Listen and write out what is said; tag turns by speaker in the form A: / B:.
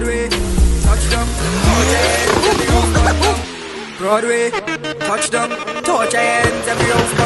A: Broadway, touch them, hands, every Broadway, hands, every